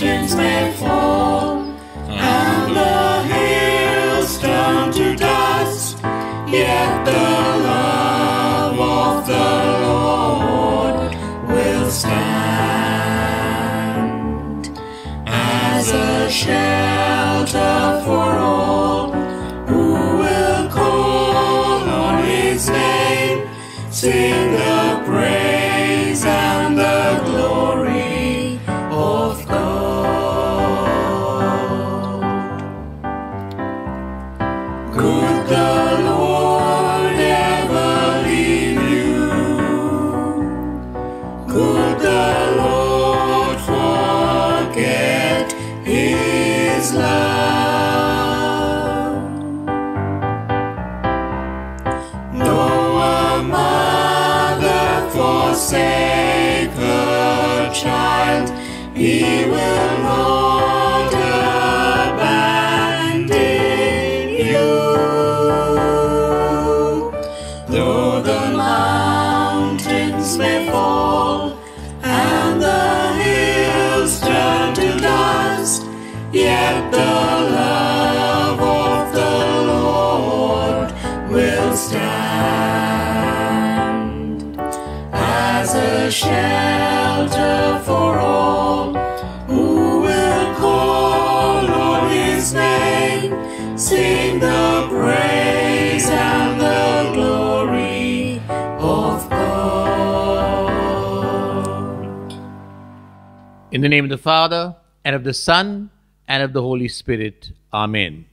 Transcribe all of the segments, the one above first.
mountains may fall In the name of the Father, and of the Son, and of the Holy Spirit. Amen.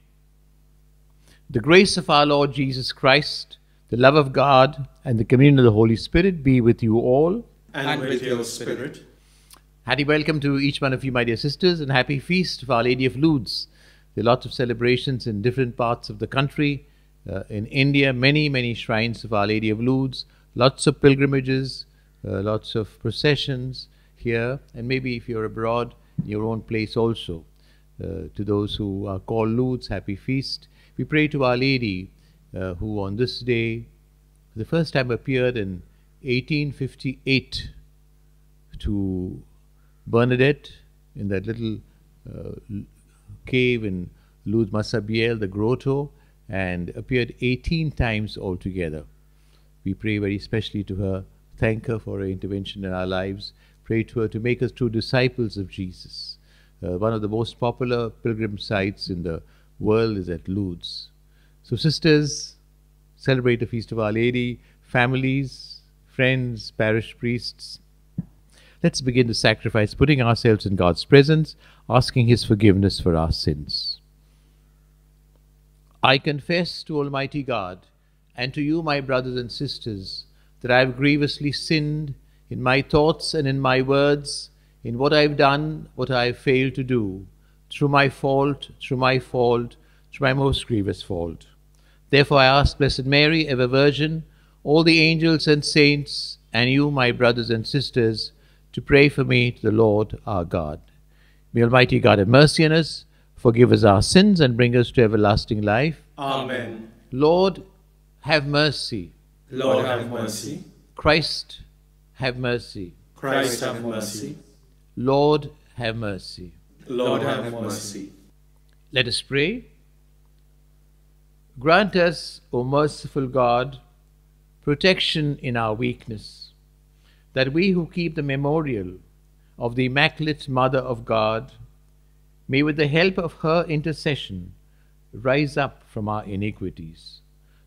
The grace of our Lord Jesus Christ, the love of God, and the communion of the Holy Spirit be with you all. and with your spirit. Happy welcome to each one of you, my dear sisters, and happy feast of Our Lady of Lourdes. There are lots of celebrations in different parts of the country. Uh, in India, many, many shrines of Our Lady of Lourdes, lots of pilgrimages, uh, lots of processions here, and maybe if you're abroad, in your own place also. Uh, to those who are called Lourdes, happy feast. We pray to Our Lady, uh, who on this day, for the first time appeared in 1858 to Bernadette in that little uh, cave in Luz Massabielle, the grotto, and appeared 18 times altogether. We pray very specially to her, thank her for her intervention in our lives, pray to her to make us true disciples of Jesus. Uh, one of the most popular pilgrim sites in the world is at Lourdes. So, sisters, celebrate the Feast of Our Lady, families, friends, parish priests, Let's begin the sacrifice, putting ourselves in God's presence, asking His forgiveness for our sins. I confess to Almighty God and to you, my brothers and sisters, that I have grievously sinned in my thoughts and in my words, in what I have done, what I have failed to do, through my fault, through my fault, through my most grievous fault. Therefore, I ask Blessed Mary, ever Virgin, all the angels and saints, and you, my brothers and sisters, to pray for me to the Lord our God. May Almighty God have mercy on us, forgive us our sins, and bring us to everlasting life. Amen. Lord, have mercy. Lord have mercy. Christ, have mercy. Christ have mercy. Lord, have mercy. Lord have mercy. Let us pray. Grant us, O merciful God, protection in our weakness, that we who keep the memorial of the Immaculate Mother of God may, with the help of her intercession, rise up from our iniquities.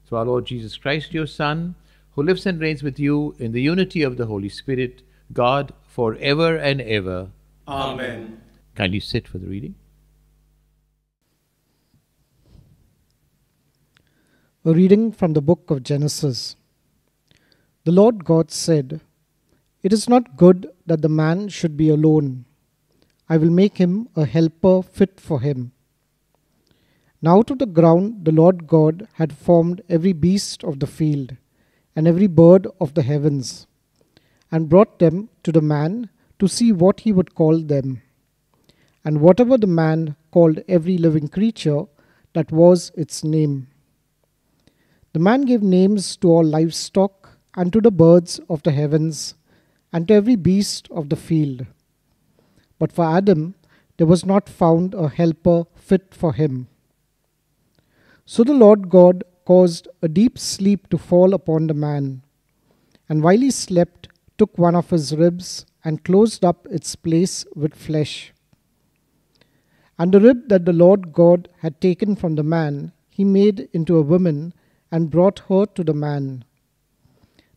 Through our Lord Jesus Christ, your Son, who lives and reigns with you in the unity of the Holy Spirit, God, for ever and ever. Amen. Kindly sit for the reading. A reading from the book of Genesis. The Lord God said, It is not good that the man should be alone. I will make him a helper fit for him. Now out of the ground the Lord God had formed every beast of the field, and every bird of the heavens, and brought them to the man to see what he would call them. And whatever the man called every living creature, that was its name. The man gave names to all livestock, and to the birds of the heavens, and to every beast of the field. But for Adam there was not found a helper fit for him. So the Lord God caused a deep sleep to fall upon the man, and while he slept, took one of his ribs and closed up its place with flesh. And the rib that the Lord God had taken from the man, he made into a woman and brought her to the man.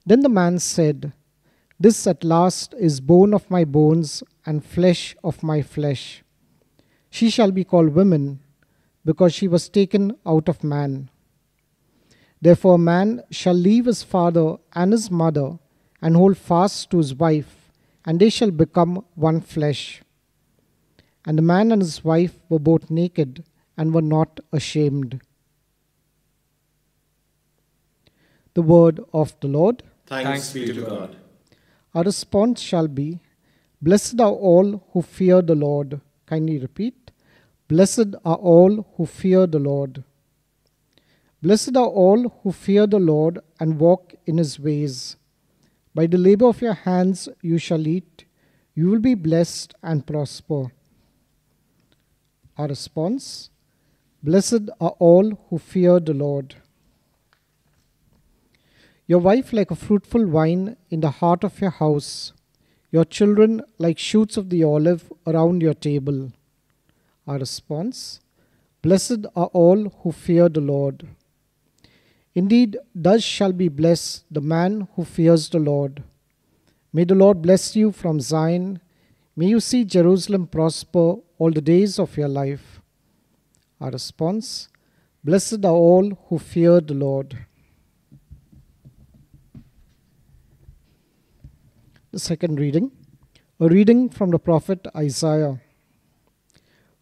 Then the man said, This at last is bone of my bones and flesh of my flesh. She shall be called woman, because she was taken out of man. Therefore, a man shall leave his father and his mother and hold fast to his wife, and they shall become one flesh. And the man and his wife were both naked and were not ashamed. The word of the Lord. Thanks be to God. Our response shall be Blessed are all who fear the Lord. Kindly repeat. Blessed are all who fear the Lord. Blessed are all who fear the Lord and walk in his ways. By the labor of your hands you shall eat. You will be blessed and prosper. Our response Blessed are all who fear the Lord. Your wife like a fruitful vine in the heart of your house, your children like shoots of the olive around your table. Our response Blessed are all who fear the Lord. Indeed, thus shall be blessed the man who fears the Lord. May the Lord bless you from Zion. May you see Jerusalem prosper all the days of your life. Our response Blessed are all who fear the Lord. The second reading, a reading from the prophet Isaiah.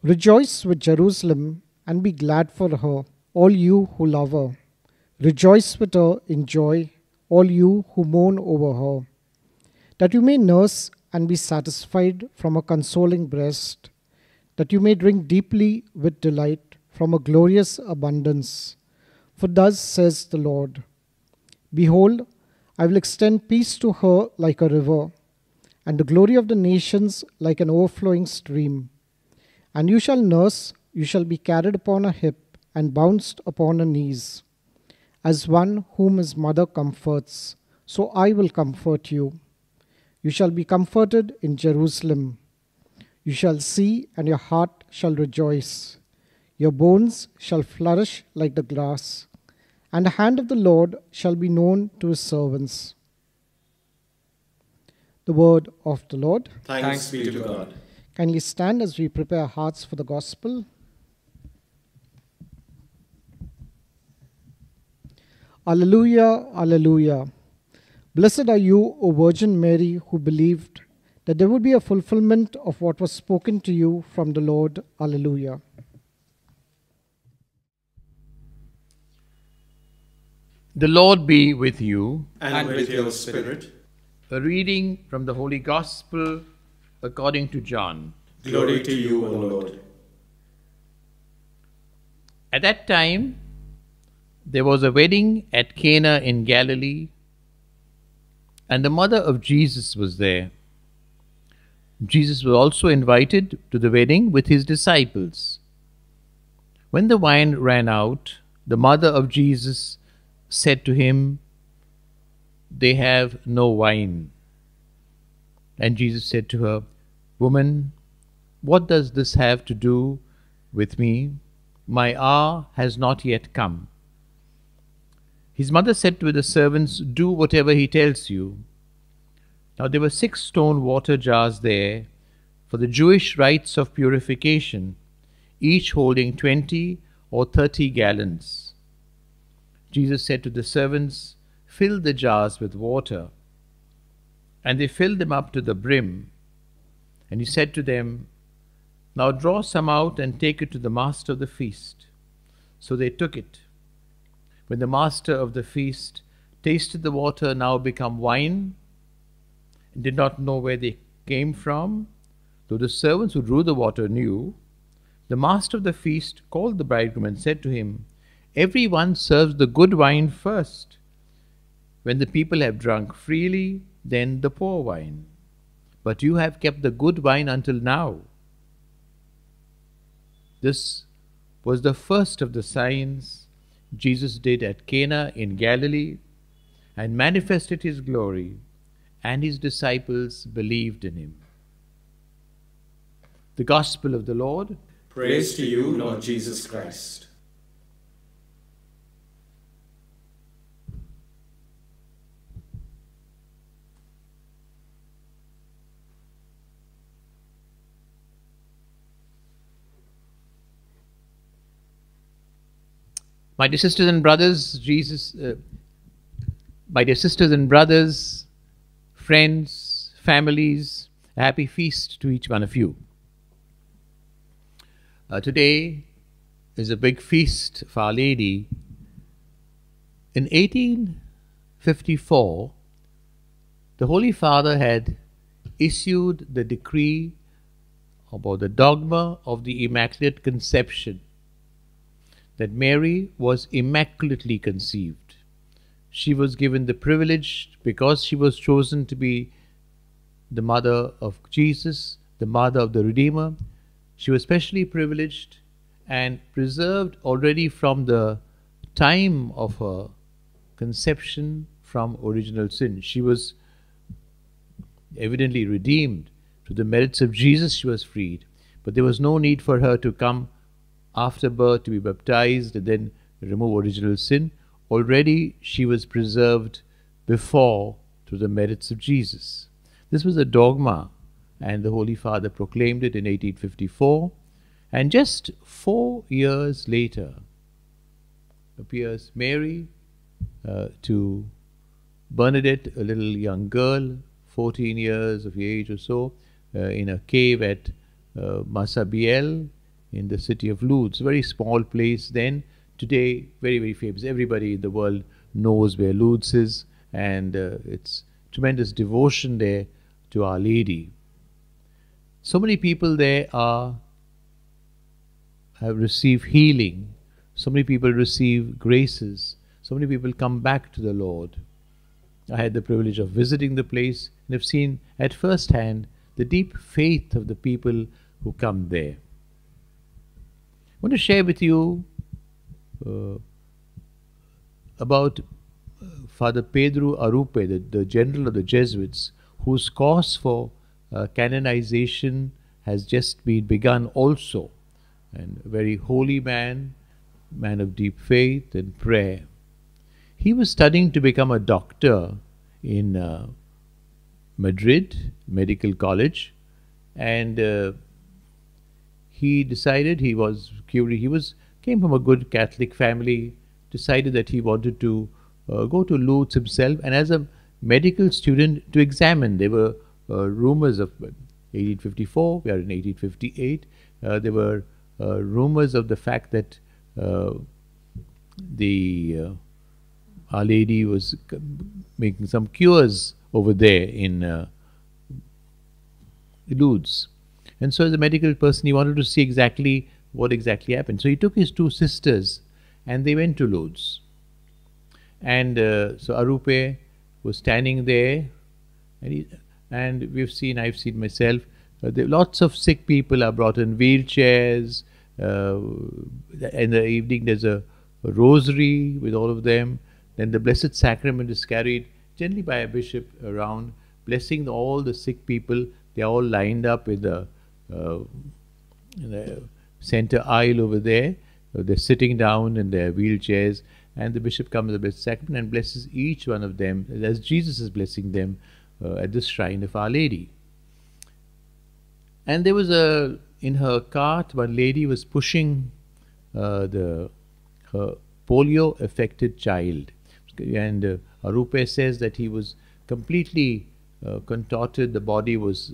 Rejoice with Jerusalem and be glad for her, all you who love her. Rejoice with her in joy, all you who mourn over her, that you may nurse and be satisfied from a consoling breast, that you may drink deeply with delight from a glorious abundance. For thus says the Lord Behold, I will extend peace to her like a river, and the glory of the nations like an overflowing stream. And you shall nurse, you shall be carried upon a hip, and bounced upon her knees. As one whom his mother comforts, so I will comfort you. You shall be comforted in Jerusalem. You shall see, and your heart shall rejoice. Your bones shall flourish like the grass and the hand of the Lord shall be known to his servants. The word of the Lord. Thanks be to God. Kindly stand as we prepare our hearts for the gospel. Alleluia, Alleluia. Blessed are you, O Virgin Mary, who believed that there would be a fulfillment of what was spoken to you from the Lord. Alleluia. The Lord be with you. And with your spirit. A reading from the Holy Gospel according to John. Glory to you, O Lord. At that time, there was a wedding at Cana in Galilee, and the mother of Jesus was there. Jesus was also invited to the wedding with his disciples. When the wine ran out, the mother of Jesus said to him, They have no wine. And Jesus said to her, Woman, what does this have to do with me? My hour has not yet come. His mother said to the servants, Do whatever he tells you. Now there were six stone water jars there for the Jewish rites of purification, each holding twenty or thirty gallons. Jesus said to the servants, Fill the jars with water. And they filled them up to the brim. And he said to them, Now draw some out and take it to the master of the feast. So they took it. When the master of the feast tasted the water now become wine, and did not know where they came from, though the servants who drew the water knew, the master of the feast called the bridegroom and said to him, Every one serves the good wine first. When the people have drunk freely, then the poor wine. But you have kept the good wine until now. This was the first of the signs Jesus did at Cana in Galilee and manifested his glory, and his disciples believed in him. The Gospel of the Lord. Praise to you, Lord Jesus Christ. My dear sisters and brothers, Jesus, uh, my dear sisters and brothers, friends, families, a happy feast to each one of you. Uh, today is a big feast for Our Lady. In 1854, the Holy Father had issued the decree about the dogma of the Immaculate Conception that Mary was immaculately conceived. She was given the privilege, because she was chosen to be the mother of Jesus, the mother of the Redeemer, she was specially privileged and preserved already from the time of her conception from original sin. She was evidently redeemed. Through the merits of Jesus, she was freed. But there was no need for her to come after birth to be baptized and then remove original sin. Already she was preserved before through the merits of Jesus. This was a dogma, and the Holy Father proclaimed it in 1854. And just four years later appears Mary uh, to Bernadette, a little young girl, 14 years of age or so, uh, in a cave at uh, Massabielle in the city of Lourdes. Very small place then. Today, very, very famous. Everybody in the world knows where Lourdes is, and uh, it's tremendous devotion there to Our Lady. So many people there are have received healing. So many people receive graces. So many people come back to the Lord. I had the privilege of visiting the place and have seen at first hand the deep faith of the people who come there. Want to share with you uh, about uh, Father Pedro Arrupe, the, the, general of the Jesuits, whose cause for uh, canonization has just been begun also. And a very holy man, man of deep faith and prayer. He was studying to become a doctor in uh, Madrid Medical College, and uh, he decided he was curious. He was came from a good Catholic family. Decided that he wanted to uh, go to Lourdes himself, and as a medical student to examine. There were uh, rumors of 1854. We are in 1858. Uh, there were uh, rumors of the fact that uh, the Our Lady was making some cures over there in Lourdes. And so, as a medical person, he wanted to see exactly what exactly happened. So, he took his two sisters and they went to Lourdes. And uh, so, Arrupe was standing there, and, he, and we've seen, I've seen myself, uh, there, lots of sick people are brought in wheelchairs. Uh, in the evening, there's a, a rosary with all of them. Then the Blessed Sacrament is carried gently by a bishop around, blessing all the sick people. They're all lined up in the the center aisle over there. Uh, they're sitting down in their wheelchairs, and the bishop comes with the sacrament and blesses each one of them as Jesus is blessing them uh, at the shrine of Our Lady. And there was a in her cart, one lady was pushing uh, the her polio affected child, and uh, Arrupe says that he was completely uh, contorted. The body was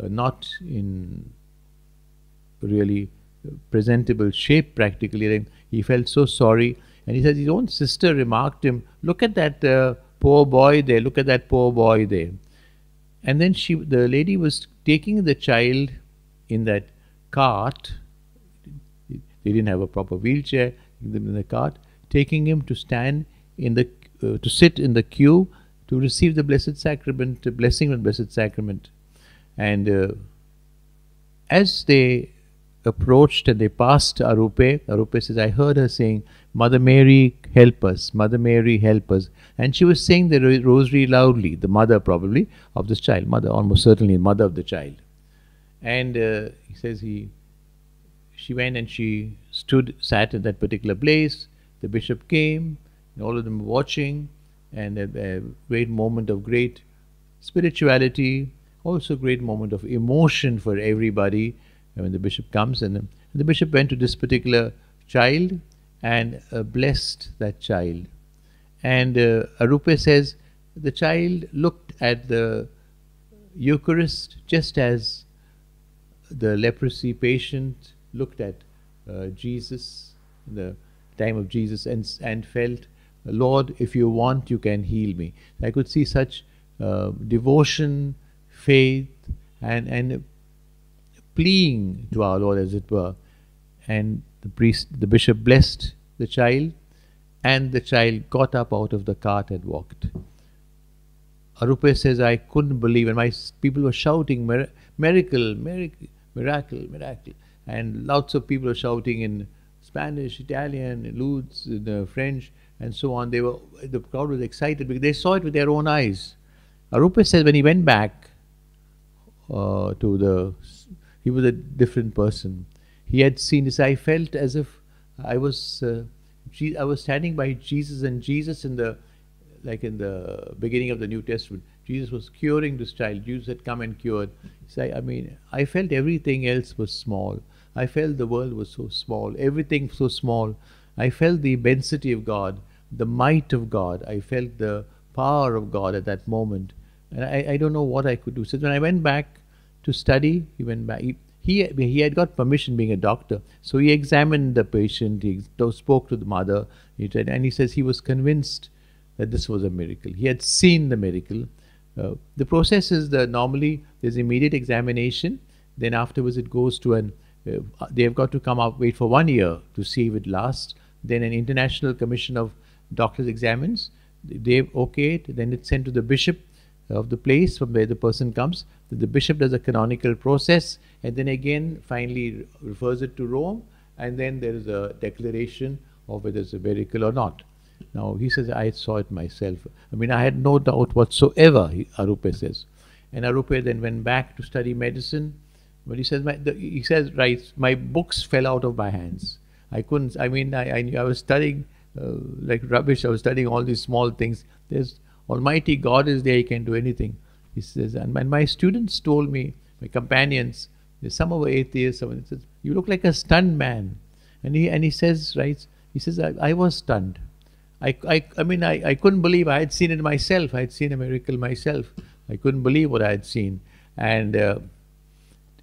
uh, not in really presentable shape practically. He felt so sorry. And he says his own sister remarked him, Look at that uh, poor boy there, look at that poor boy there. And then she, the lady was taking the child in that cart. They didn't have a proper wheelchair, in the cart, taking him to stand in the, uh, to sit in the queue to receive the Blessed Sacrament, the blessing the Blessed Sacrament. And uh, as they approached and they passed Arrupe. Arrupe says, I heard her saying, Mother Mary, help us. Mother Mary, help us. And she was saying the rosary loudly, the mother probably of this child, mother, almost certainly mother of the child. And uh, he says he, she went and she stood, sat in that particular place. The bishop came, and all of them were watching, and a, a great moment of great spirituality, also great moment of emotion for everybody when the bishop comes. And, and the bishop went to this particular child and uh, blessed that child. And uh, Arrupe says the child looked at the Eucharist just as the leprosy patient looked at uh, Jesus in the time of Jesus and, and felt, Lord, if you want, you can heal me. I could see such uh, devotion, faith, and, and pleading to our Lord, as it were. And the priest, the bishop blessed the child, and the child got up out of the cart and walked. Arrupe says, I couldn't believe, and my people were shouting, miracle, miracle, miracle, miracle. And lots of people were shouting in Spanish, Italian, Lutz, French, and so on. They were the crowd was excited because they saw it with their own eyes. Arrupe says when he went back uh, to the, he was a different person. He had seen this. I felt as if I was, uh, I was standing by Jesus, and Jesus in the, like in the beginning of the New Testament, Jesus was curing this child. Jesus had come and cured. So I mean, I felt everything else was small. I felt the world was so small, everything so small. I felt the immensity of God, the might of God. I felt the power of God at that moment. And I, I don't know what I could do. So when I went back to study, he went back. He, he, he had got permission being a doctor. So he examined the patient, he spoke to the mother, he said, and he says he was convinced that this was a miracle. He had seen the miracle. Uh, the process is the normally there's immediate examination, then afterwards it goes to an uh, they've got to come up, wait for one year to see if it lasts. Then an international commission of doctors examines. They've okayed. Then it's sent to the bishop of the place from where the person comes. The bishop does a canonical process, and then again finally refers it to Rome, and then there is a declaration of whether it's a miracle or not. Now he says, I saw it myself. I mean, I had no doubt whatsoever. He, Arrupe says, and Arrupe then went back to study medicine but he says, my, the, he says, right, my books fell out of my hands. I couldn't, I mean, I, I, I was studying uh, like rubbish. I was studying all these small things. There's Almighty God is there, He can do anything. He says, and my, students told me, my companions, some of were atheists, someone says, you look like a stunned man. And he, and he says, right, he says, I, I was stunned. I, I, I mean, I, I couldn't believe I had seen it myself. I had seen a miracle myself. I couldn't believe what I had seen. And uh,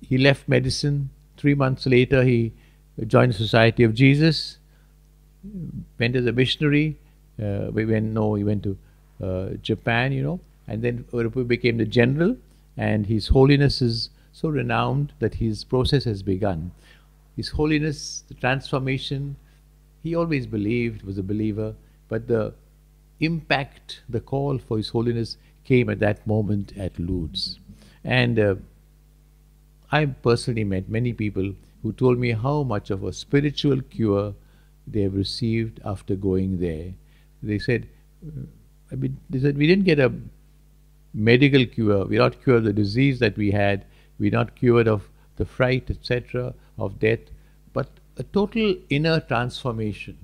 he left medicine. Three months later, he joined the Society of Jesus, went as a missionary. Uh, we went, no, he went to Japan, you know, and then Arrupe became the general, and His Holiness is so renowned that his process has begun. His Holiness, the transformation, he always believed, was a believer, but the impact, the call for His Holiness came at that moment at Lourdes. And uh, I personally met many people who told me how much of a spiritual cure they have received after going there. They said, I mean, they said, we didn't get a medical cure. We're not cured of the disease that we had. We're not cured of the fright, etc., of death, but a total inner transformation.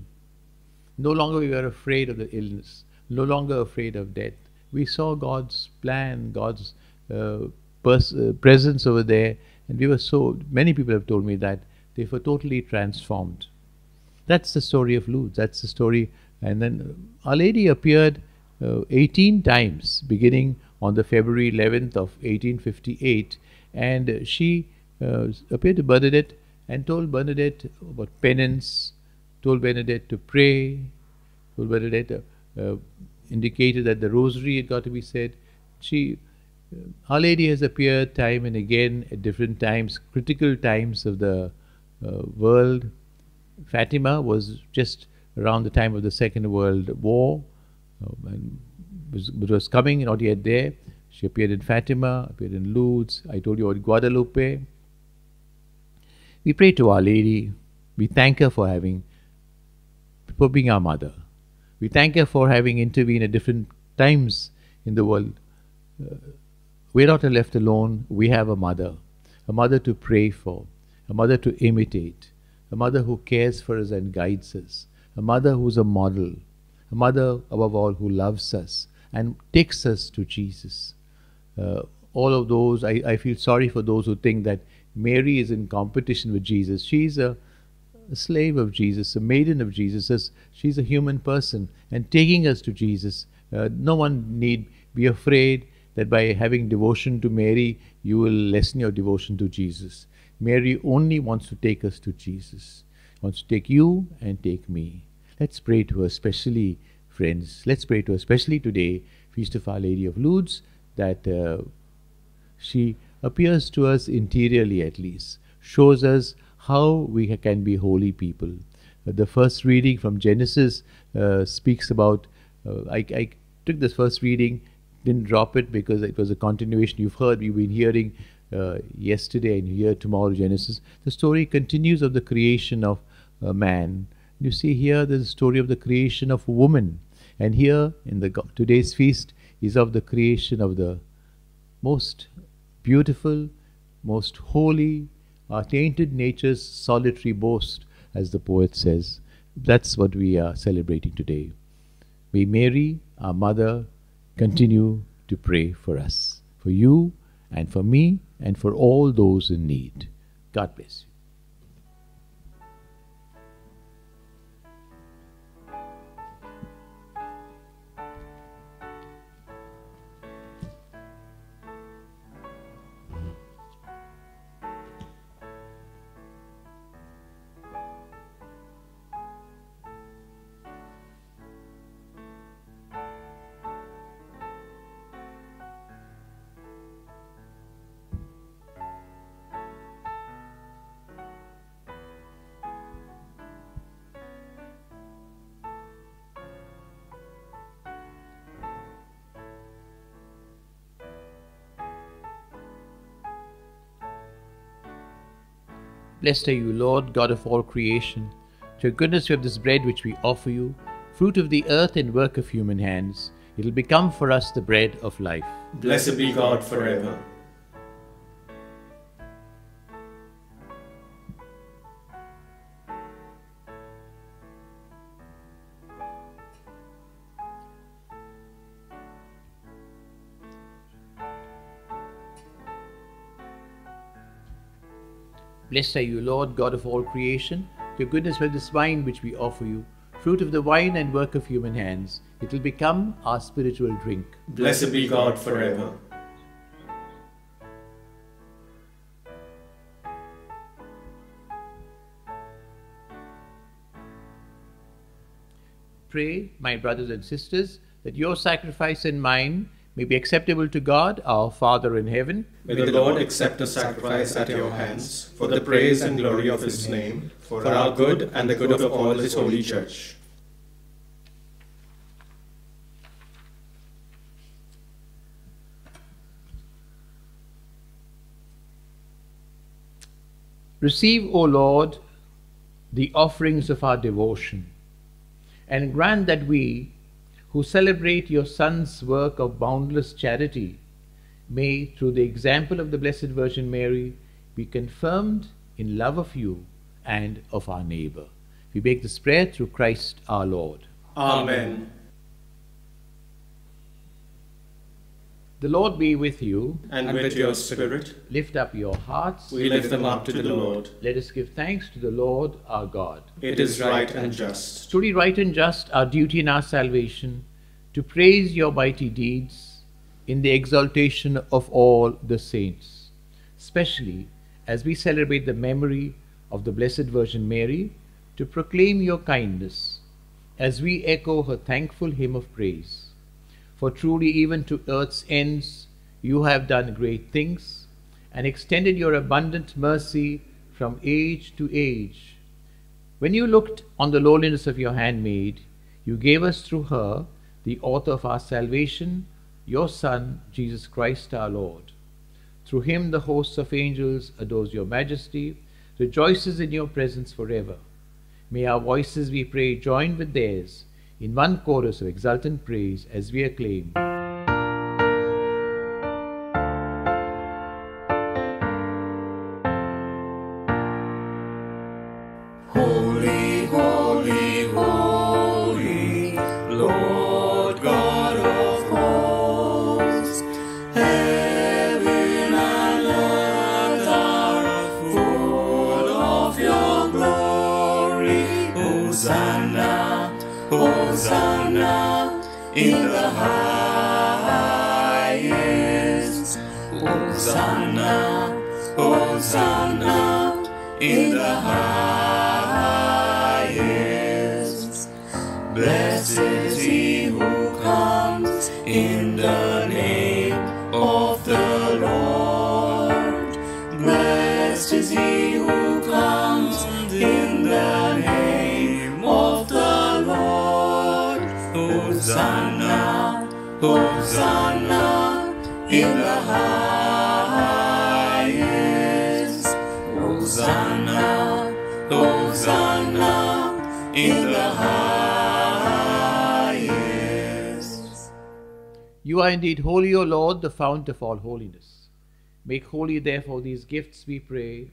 No longer we were afraid of the illness, no longer afraid of death. We saw God's plan, God's uh, pers- uh, presence over there, and we were so, many people have told me that they were totally transformed. That's the story of Lourdes. That's the story. And then Our Lady appeared uh, 18 times, beginning on the February 11th of 1858. And she uh, appeared to Bernadette and told Bernadette about penance, told Bernadette to pray, told Bernadette, uh, indicated that the rosary had got to be said. She our Lady has appeared time and again at different times, critical times of the uh, world. Fatima was just around the time of the Second World War, and was, was coming, not yet there. She appeared in Fatima, appeared in Lourdes. I told you about Guadalupe. We pray to Our Lady. We thank her for having, for being our mother. We thank her for having intervened at different times in the world. Uh, we're not left alone. We have a mother, a mother to pray for, a mother to imitate, a mother who cares for us and guides us, a mother who's a model, a mother above all who loves us and takes us to Jesus. Uh, all of those, I, I feel sorry for those who think that Mary is in competition with Jesus. She's a, a slave of Jesus, a maiden of Jesus. She's a human person and taking us to Jesus. Uh, no one need be afraid that by having devotion to Mary, you will lessen your devotion to Jesus. Mary only wants to take us to Jesus, wants to take you and take me. Let's pray to her, especially, friends. Let's pray to her, especially today, Feast of Our Lady of Lourdes, that uh, she appears to us interiorly at least, shows us how we can be holy people. Uh, the first reading from Genesis uh, speaks about, uh, I, I, took this first reading, didn't drop it because it was a continuation. You've heard, we've been hearing uh, yesterday and here tomorrow Genesis. The story continues of the creation of man. You see here there's a story of the creation of woman. And here in the today's feast is of the creation of the most beautiful, most holy, our tainted nature's solitary boast, as the poet says. That's what we are celebrating today. May Mary, our mother, continue to pray for us, for you and for me and for all those in need. God bless you. Blessed are you, Lord, God of all creation. To your goodness we have this bread which we offer you, fruit of the earth and work of human hands. It will become for us the bread of life. Blessed be God forever. Blessed are you, Lord, God of all creation. Your goodness with this wine which we offer you, fruit of the vine and work of human hands. It will become our spiritual drink. Blessed be God forever. Pray, my brothers and sisters, that your sacrifice and mine may be acceptable to God, our Father in heaven. May the Lord accept the sacrifice at your hands for the praise and glory of his name, for our good and the good of all his holy church. Receive, O Lord, the offerings of our devotion, and grant that we, who celebrate your Son's work of boundless charity may, through the example of the Blessed Virgin Mary, be confirmed in love of you and of our neighbor. We make this prayer through Christ our Lord. Amen. The Lord be with you. And with your spirit. Lift up your hearts. We lift them up to the Lord. Let us give thanks to the Lord our God. It is right and just. Truly right and just, our duty and our salvation, to praise your mighty deeds in the exaltation of all the saints, especially as we celebrate the memory of the Blessed Virgin Mary, to proclaim your kindness as we echo her thankful hymn of praise. For truly, even to earth's ends, you have done great things and extended your abundant mercy from age to age. When you looked on the lowliness of your handmaid, you gave us through her, the author of our salvation, your Son, Jesus Christ our Lord. Through him, the hosts of angels adores your majesty, rejoices in your presence forever. May our voices, we pray, join with theirs in one chorus of exultant praise as we acclaim. Hosanna, in the highest. Hosanna, Hosanna in the highest. You are indeed holy, O Lord, the fount of all holiness. Make holy, therefore, these gifts, we pray,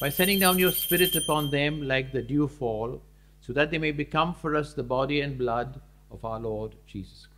by sending down your Spirit upon them like the dew fall, so that they may become for us the body and blood of our Lord Jesus Christ.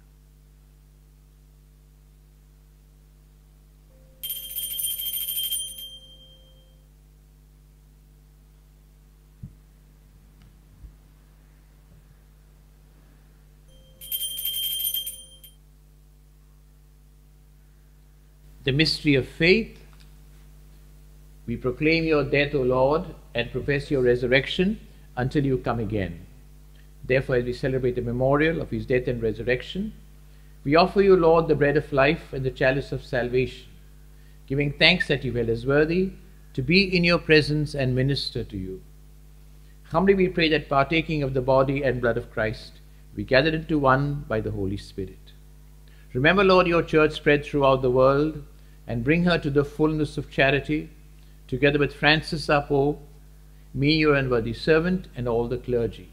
The mystery of faith. We proclaim your death, O Lord, and profess your resurrection until you come again. Therefore, as we celebrate the memorial of his death and resurrection, we offer you, Lord, the bread of life and the chalice of salvation, giving thanks that you held us worthy to be in your presence and minister to you. Humbly we pray that partaking of the body and blood of Christ, we gathered into one by the Holy Spirit. Remember, Lord, your church spread throughout the world and bring her to the fullness of charity, together with Francis Pope, me, your unworthy servant, and all the clergy.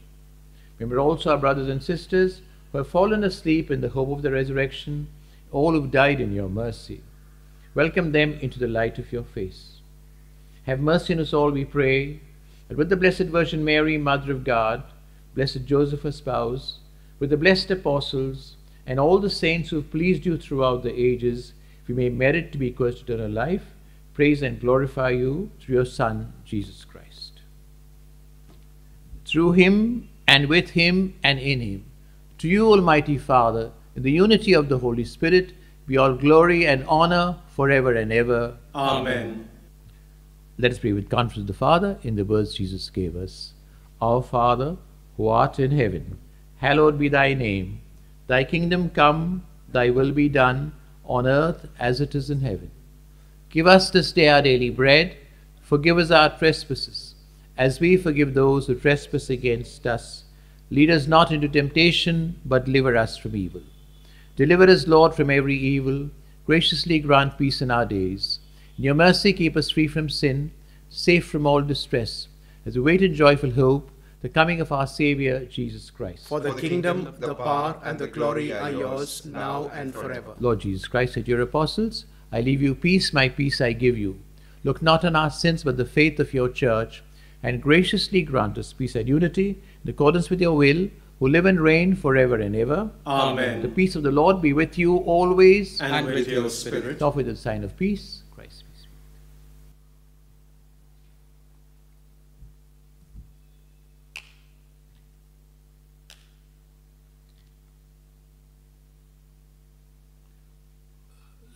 Remember also our brothers and sisters who have fallen asleep in the hope of the resurrection, all who've died in your mercy. Welcome them into the light of your face. Have mercy on us all, we pray, that with the Blessed Virgin Mary, Mother of God, Blessed Joseph, her spouse, with the blessed apostles, and all the saints who have pleased you throughout the ages, we may merit to be equal to eternal life, praise and glorify you through your Son, Jesus Christ. Through him, and with him, and in him, to you, Almighty Father, in the unity of the Holy Spirit, be all glory and honor forever and ever. Amen. Let us pray with confidence the Father in the words Jesus gave us. Our Father, who art in heaven, hallowed be thy name. Thy kingdom come, thy will be done, on earth as it is in heaven. Give us this day our daily bread. Forgive us our trespasses, as we forgive those who trespass against us. Lead us not into temptation, but deliver us from evil. Deliver us, Lord, from every evil. Graciously grant peace in our days. In your mercy, keep us free from sin, safe from all distress, as we wait in joyful hope the coming of our Saviour, Jesus Christ. For the kingdom, the power, and the glory are yours now and forever. Lord Jesus Christ said to your apostles, I leave you peace, my peace I give you. Look not on our sins, but the faith of your church, and graciously grant us peace and unity in accordance with your will, who live and reign forever and ever. Amen. The peace of the Lord be with you always. and with your spirit. Off with the sign of peace.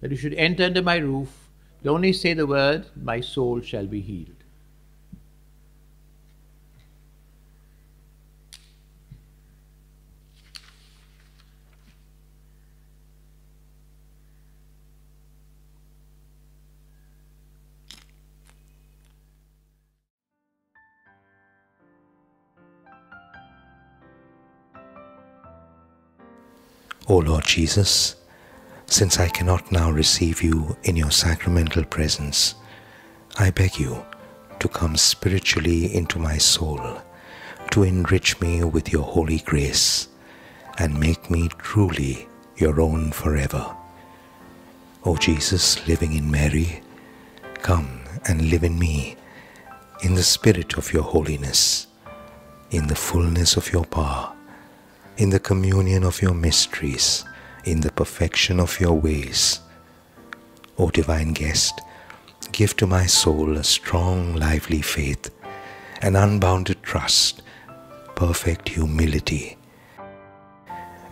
that you should enter under my roof. But only say the word, my soul shall be healed. O Lord Jesus, since I cannot now receive you in your sacramental presence, I beg you to come spiritually into my soul, to enrich me with your holy grace, and make me truly your own forever. O Jesus, living in Mary, come and live in me in the spirit of your holiness, in the fullness of your power in the communion of your mysteries, in the perfection of your ways. O divine guest, give to my soul a strong, lively faith, an unbounded trust, perfect humility,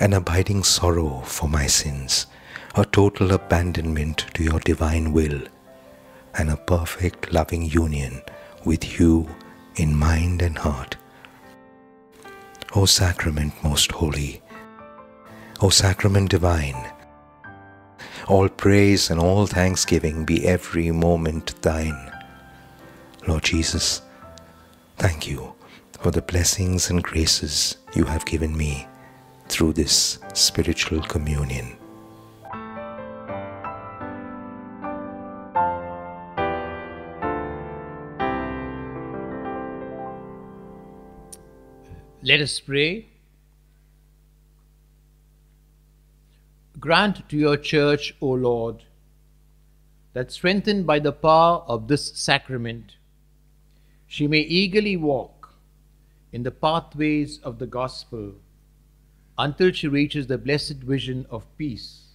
an abiding sorrow for my sins, a total abandonment to your divine will, and a perfect loving union with you in mind and heart. O sacrament most holy, O sacrament divine, all praise and all thanksgiving be every moment thine. Lord Jesus, thank you for the blessings and graces you have given me through this spiritual communion. Let us pray. Grant to your church, O Lord, that strengthened by the power of this sacrament, she may eagerly walk in the pathways of the gospel until she reaches the blessed vision of peace,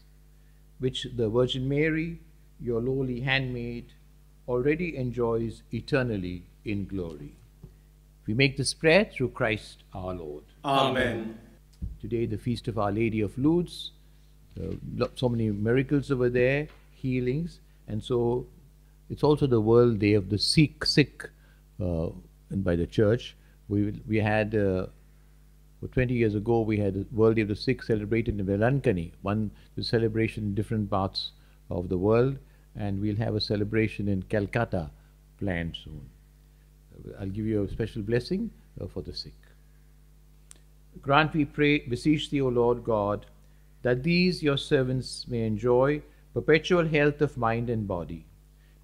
which the Virgin Mary, your lowly handmaid, already enjoys eternally in glory. We make this prayer through Christ our Lord. Amen. Today, the feast of Our Lady of Lourdes. Uh, so many miracles over there, healings, and so it's also the World Day of the Sick. Sick, uh, and by the church, we we had. Uh, well, 20 years ago, we had the World Day of the Sick celebrated in Velankani, one the celebration in different parts of the world, and we'll have a celebration in Calcutta planned soon. I'll give you a special blessing for the sick. Grant, we pray, beseech thee, O Lord God, that these your servants may enjoy perpetual health of mind and body.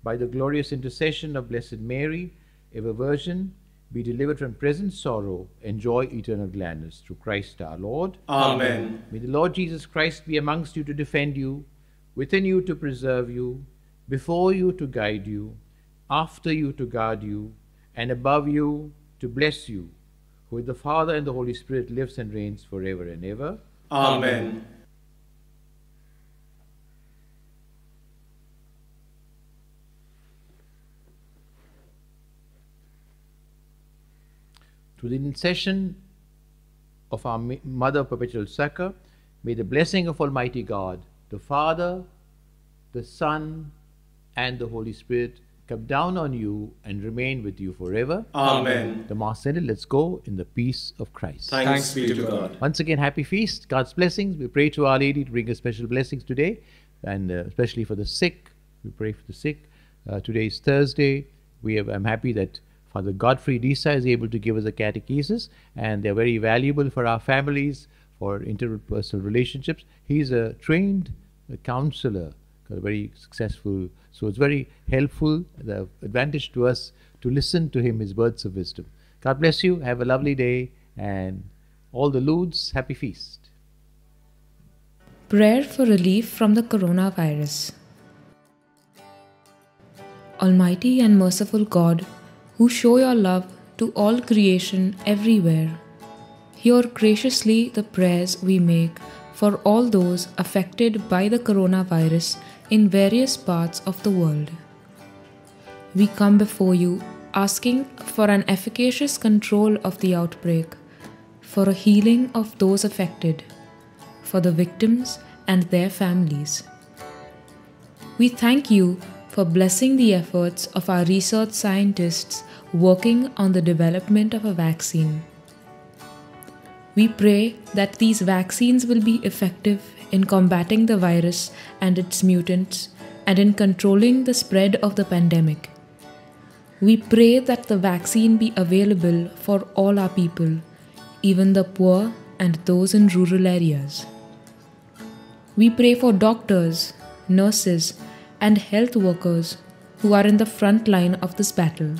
By the glorious intercession of Blessed Mary, ever Virgin, be delivered from present sorrow, enjoy eternal gladness through Christ our Lord. Amen. May the Lord Jesus Christ be amongst you to defend you, within you to preserve you, before you to guide you, after you to guard you, and above you to bless you, who with the Father and the Holy Spirit lives and reigns forever and ever. Amen. Through the intercession of our Mother Perpetual Succor, may the blessing of Almighty God, the Father, the Son, and the Holy Spirit come down on you and remain with you forever. Amen. The Mass ended. Let's go in the peace of Christ. Thanks be to God. Once again, happy feast. God's blessings. We pray to Our Lady to bring us special blessings today, and uh, especially for the sick. We pray for the sick. Uh, today is Thursday. We have, I'm happy that Father Godfrey Disa is able to give us a catechesis, and they're very valuable for our families, for interpersonal relationships. He's a trained counselor, a very successful. So it's very helpful, the advantage to us to listen to him, his words of wisdom. God bless you. Have a lovely day, and all the Lourdes, happy feast. Prayer for relief from the coronavirus. Almighty and merciful God, who show your love to all creation everywhere, hear graciously the prayers we make for all those affected by the coronavirus in various parts of the world. We come before you asking for an efficacious control of the outbreak, for a healing of those affected, for the victims and their families. We thank you for blessing the efforts of our research scientists working on the development of a vaccine. We pray that these vaccines will be effective in combating the virus and its mutants and in controlling the spread of the pandemic. We pray that the vaccine be available for all our people, even the poor and those in rural areas. We pray for doctors, nurses, and health workers who are in the front line of this battle.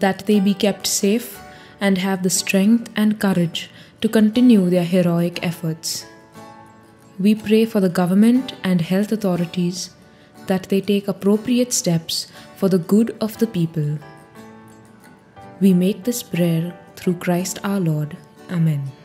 That they be kept safe and have the strength and courage to continue their heroic efforts. We pray for the government and health authorities that they take appropriate steps for the good of the people. We make this prayer through Christ our Lord. Amen.